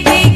भी